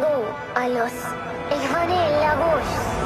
Lago, a los Ejvané Lagos.